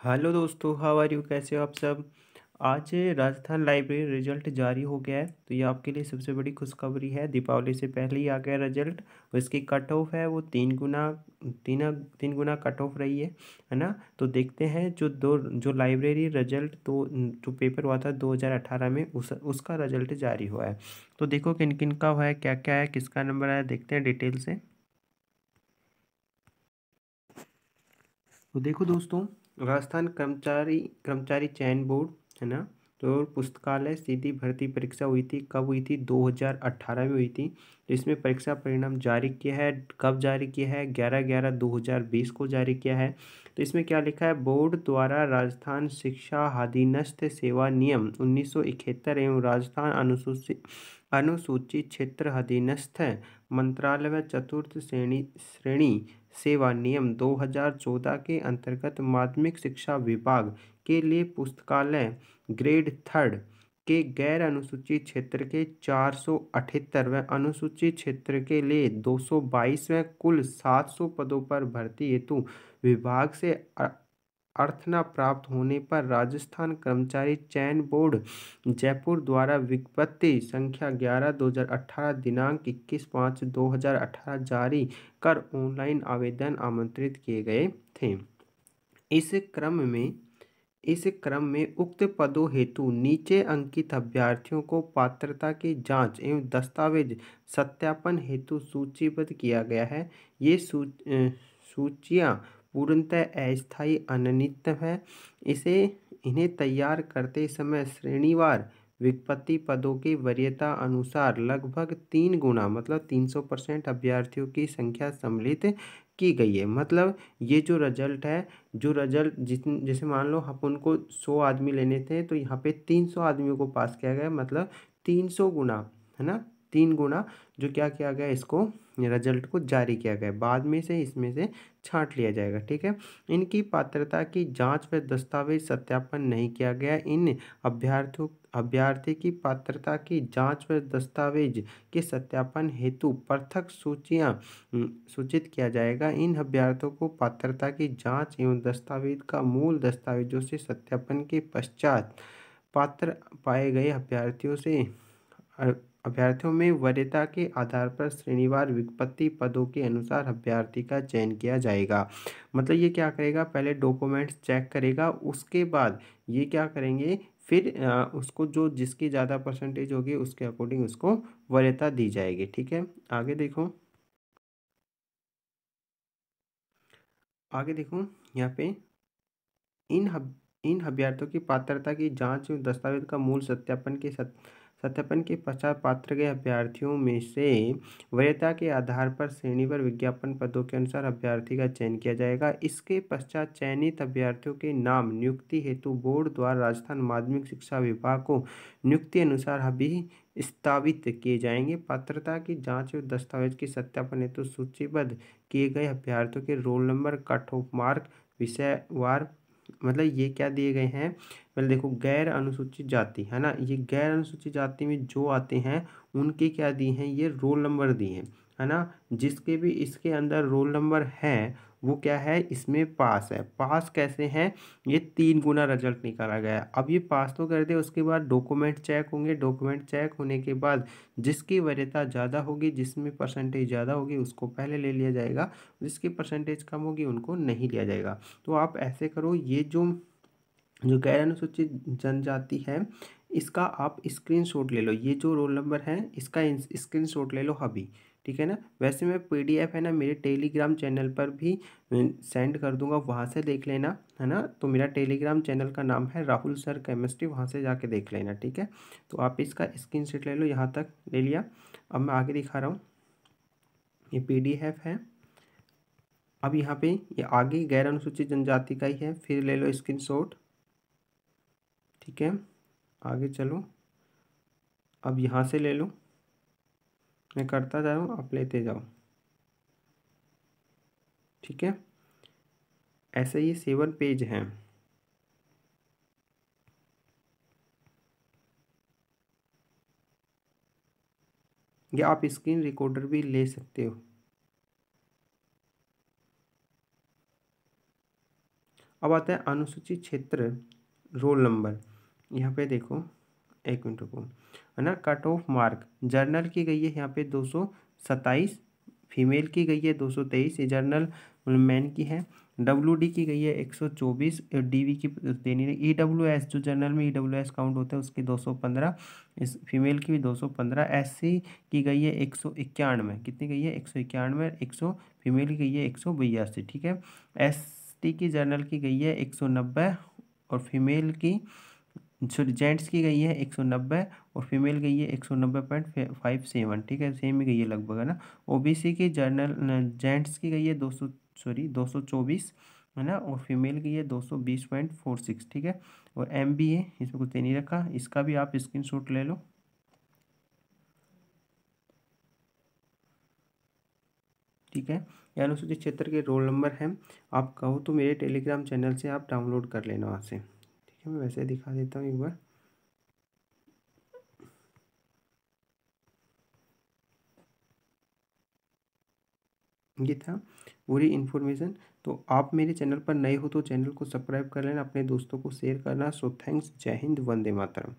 Hello दोस्तों how are you कैसे हो आप सब? आज राजस्थान लाइब्रेरी रिज़ल्ट जारी हो गया है तो ये आपके लिए सबसे बड़ी खुशखबरी है। दीपावली से पहले ही आ गया रिज़ल्ट इसकी कट ऑफ़ है वो तीन गुना, तीन तीन गुना कट ऑफ़ रही है है ना? तो देखते हैं जो दो, जो लाइब्रेरी रिज़ल्ट तो जो पेपर हुआ था 2018 में, उस, उसका रिज़ल्ट जारी हुआ है। तो देखो किन किन का हुआ है क्या क्या है, किसका नंबर आया, देखते हैं डिटेल से। तो देखो दोस्तों राजस्थान कर्मचारी कर्मचारी चयन बोर्ड, है ना? तो पुस्तकालय सीधी भर्ती परीक्षा हुई थी, कब हुई थी? 2018 में हुई थी। तो इसमें परीक्षा परिणाम जारी किया है, कब जारी किया है? ग्यारह ग्यारह दो हज़ार बीस को जारी किया है। तो इसमें क्या लिखा है? बोर्ड द्वारा राजस्थान शिक्षा हादीनस्थ सेवा नियम उन्नीस सौ इकहत्तर एवं राजस्थान अनुसूचित अनुसूचित क्षेत्र अधीनस्थ मंत्रालय व चतुर्थ श्रेणी श्रेणी सेवा नियम 2014 के अंतर्गत माध्यमिक शिक्षा विभाग के लिए पुस्तकालय ग्रेड थर्ड के गैर अनुसूचित क्षेत्र के चार सौ अठहत्तर व अनुसूचित क्षेत्र के लिए दो सौ बाईस व कुल सात सौ पदों पर भर्ती हेतु विभाग से अर्थना प्राप्त होने पर राजस्थान कर्मचारी चयन बोर्ड जयपुर द्वारा विज्ञप्ति संख्या ग्यारह, दो हज़ार अठारह, दिनांक इक्कीस पाँच, दो हज़ार अठारह जारी कर ऑनलाइन आवेदन आमंत्रित किए गए थे। इस क्रम में, इस क्रम में उक्त पदों हेतु नीचे अंकित अभ्यर्थियों को पात्रता की जाँच एवं दस्तावेज़ सत्यापन हेतु सूचीबद्ध किया गया है। ये सूच सूचियाँ पूर्णतः अस्थायी अनित है। इसे इन्हें तैयार करते समय श्रेणीवार विज्ञप्ति पदों की वरीयता अनुसार लगभग तीन गुना मतलब तीन सौ परसेंट अभ्यर्थियों की संख्या सम्मिलित की गई है। मतलब ये जो रिज़ल्ट है, जो रिज़ल्ट जिस, जैसे मान लो आप उनको सौ आदमी लेने थे तो यहाँ पे तीन सौ आदमियों को पास किया गया मतलब तीन सौ गुना है ना? तीन गुना जो क्या किया गया इसको रिज़ल्ट को जारी किया गया बाद में से इसमें से छांट लिया जाएगा, ठीक है? इनकी पात्रता की जाँच व दस्तावेज़ सत्यापन नहीं किया गया। इन अभ्यर्थियों, अभ्यर्थी की पात्रता की जाँच व दस्तावेज़ के सत्यापन हेतु पृथक सूचियाँ सूचित किया जाएगा। इन अभ्यर्थियों को पात्रता की जाँच एवं दस्तावेज़ का मूल दस्तावेजों से सत्यापन के पश्चात पात्र पाए गए अभ्यर्थियों से अभ्यर्थियों में वरीयता के आधार पर श्रेणीवार विज्ञप्ति पदों के अनुसार अभ्यर्थी का चयन किया जाएगा। मतलब ये क्या करेगा? पहले डॉक्यूमेंट्स चेक करेगा, उसके बाद ये क्या करेंगे? फिर उसको जो जिसकी ज़्यादा परसेंटेज होगी, उसके अकॉर्डिंग उसको वरीयता दी जाएगी, ठीक है? आगे देखो। आगे देखो, यहाँ पे इन हब, इन अभ्यर्थियों की पात्रता की जाँच, दस्तावेज़ का मूल सत्यापन के सत सत्यापन के पश्चात पात्र गए अभ्यर्थियों में से वरीयता के आधार पर श्रेणी पर विज्ञापन पदों के अनुसार अभ्यर्थी का चयन किया जाएगा। इसके पश्चात चयनित अभ्यर्थियों के नाम, नियुक्ति हेतु बोर्ड द्वारा राजस्थान माध्यमिक शिक्षा विभाग को नियुक्ति अनुसार अभी स्थापित किए जाएँगे। पात्रता की जाँच और दस्तावेज़ की सत्यापन हेतु सूचीबद्ध किए गए अभ्यर्थियों के roll number cut off mark, विषयवार मतलब ये क्या दिए गए हैं? पहले देखो, गैर अनुसूचित जाति, है ना? ये गैर अनुसूचित जाति में जो आते हैं, उनके क्या दिए हैं? ये रोल नंबर दिए हैं, है ना? जिसके भी, इसके अंदर रोल नंबर है वो क्या है? इसमें पास है। पास कैसे हैं? ये तीन गुना रिज़ल्ट निकाला गया। अब ये पास तो कर दे, उसके बाद डॉक्यूमेंट चेक होंगे। डॉक्यूमेंट चेक होने के बाद जिसकी वरीयता ज़्यादा होगी, जिसमें परसेंटेज ज़्यादा होगी, उसको पहले ले लिया जाएगा। जिसकी परसेंटेज कम होगी, उनको नहीं लिया जाएगा। तो आप ऐसे करो, ये जो जो गैर अनुसूचित जनजाति है इसका आप स्क्रीनशॉट ले लो। ये जो रोल नंबर है, इसका स्क्रीनशॉट ले लो अभी, ठीक है ना? वैसे मैं पीडीएफ है ना, मेरे टेलीग्राम चैनल पर भी सेंड कर दूँगा, वहाँ से देख लेना, है ना? तो मेरा टेलीग्राम चैनल का नाम है राहुल सर केमिस्ट्री वहाँ से जाके देख लेना, ठीक है? तो आप इसका स्क्रीन ले लो, यहाँ तक ले लिया। अब मैं आगे दिखा रहा हूँ। ये पीडीएफ है। अब यहाँ पे ये आगे गैर अनुसूचित जनजाति का ही है, फिर ले लो स्क्रीन ठीक है? आगे चलो। अब यहाँ से ले लो। मैं करता जा रहा हूँ, आप लेते जाओ। ठीक है? ऐसे ही सेवन पेज हैं। या आप स्क्रीन रिकॉर्डर भी ले सकते हो। अब आता है अनुसूचित क्षेत्र, रोल नंबर। यहाँ पे देखो, एक मिनट को है ना? कट ऑफ़ मार्क जर्नल की गई है यहाँ पे दो सौ सत्ताईस फीमेल की गई है दो सौ तेईस, ये जर्नल मैन की है। डब्ल्यू डी की गई है एक सौ चौबीस डी वी की देनी रही ई डब्ल्यू एस जो जनरल में ई डब्ल्यू एस काउंट होता है उसकी दो सौ पंद्रह, इस फीमेल की भी दो सौ पंद्रह एस सी की गई है एक सौ इक्यानवे, कितनी गई है? एक सौ इक्यानवे, एक सौ फीमेल की गई है एक सौ बयासी, ठीक है? एस टी की जनरल की गई है एक सौ नब्बे, और फीमेल की सॉरी जेंट्स की गई है एक सौ नब्बे और फीमेल गई है एक सौ नब्बे पॉइंट फाइव सेवन, ठीक है? सेम ही गई है लगभग, है ना? ओ बी सी की जर्नल जेंट्स की गई है दो सौ, सॉरी, दो सौ चौबीस, है ना? और फीमेल की है दो सौ बीस पॉइंट फोर सिक्स, ठीक है? और एम बी ए इसमें कुछ नहीं रखा, इसका भी आप स्क्रीन शॉट ले लो। ठीक है? अनुसूचित क्षेत्र के रोल नंबर हैं, आप कहो तो मेरे टेलीग्राम चैनल से आप डाउनलोड कर लेना वहाँ से। है मैं वैसे दिखा देता हूँ एक बार। ये था पूरी इन्फॉर्मेशन तो आप मेरे चैनल पर नए हो तो चैनल को सब्सक्राइब कर लेना, अपने दोस्तों को शेयर करना। सो थैंक्स जय हिंद, वंदे मातरम।